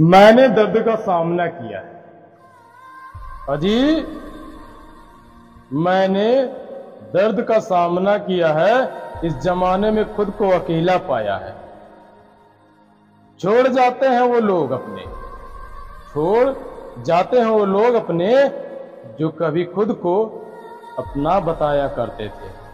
मैंने दर्द का सामना किया। है अजी, मैंने दर्द का सामना किया है, इस जमाने में खुद को अकेला पाया है। छोड़ जाते हैं वो लोग अपने। छोड़ जाते हैं वो लोग अपने, जो कभी खुद को अपना बताया करते थे।